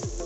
podcast.